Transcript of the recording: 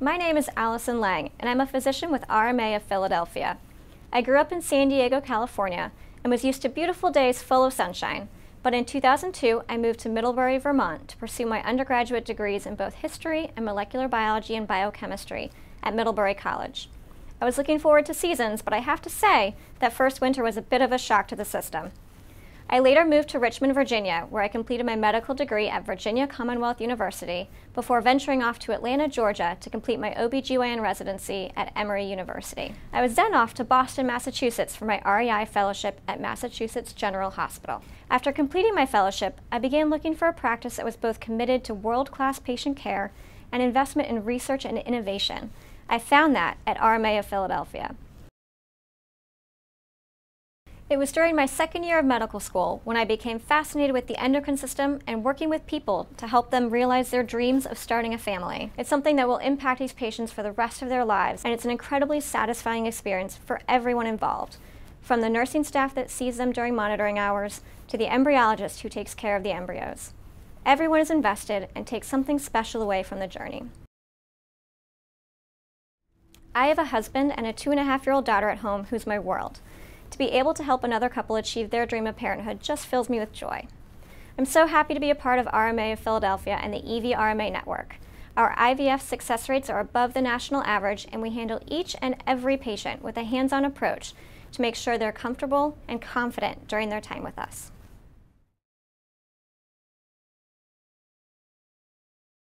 My name is Allison Lange, and I'm a physician with RMA of Philadelphia. I grew up in San Diego, California, and was used to beautiful days full of sunshine. But in 2002, I moved to Middlebury, Vermont to pursue my undergraduate degrees in both history and molecular biology and biochemistry at Middlebury College. I was looking forward to seasons, but I have to say that first winter was a bit of a shock to the system. I later moved to Richmond, Virginia, where I completed my medical degree at Virginia Commonwealth University before venturing off to Atlanta, Georgia to complete my OBGYN residency at Emory University. I was then off to Boston, Massachusetts for my REI fellowship at Massachusetts General Hospital. After completing my fellowship, I began looking for a practice that was both committed to world-class patient care and investment in research and innovation. I found that at RMA of Philadelphia. It was during my second year of medical school when I became fascinated with the endocrine system and working with people to help them realize their dreams of starting a family. It's something that will impact these patients for the rest of their lives, and it's an incredibly satisfying experience for everyone involved, from the nursing staff that sees them during monitoring hours to the embryologist who takes care of the embryos. Everyone is invested and takes something special away from the journey. I have a husband and a two and a half year old daughter at home who's my world. To be able to help another couple achieve their dream of parenthood just fills me with joy. I'm so happy to be a part of RMA of Philadelphia and the IVI-RMA network. Our IVF success rates are above the national average and we handle each and every patient with a hands-on approach to make sure they're comfortable and confident during their time with us.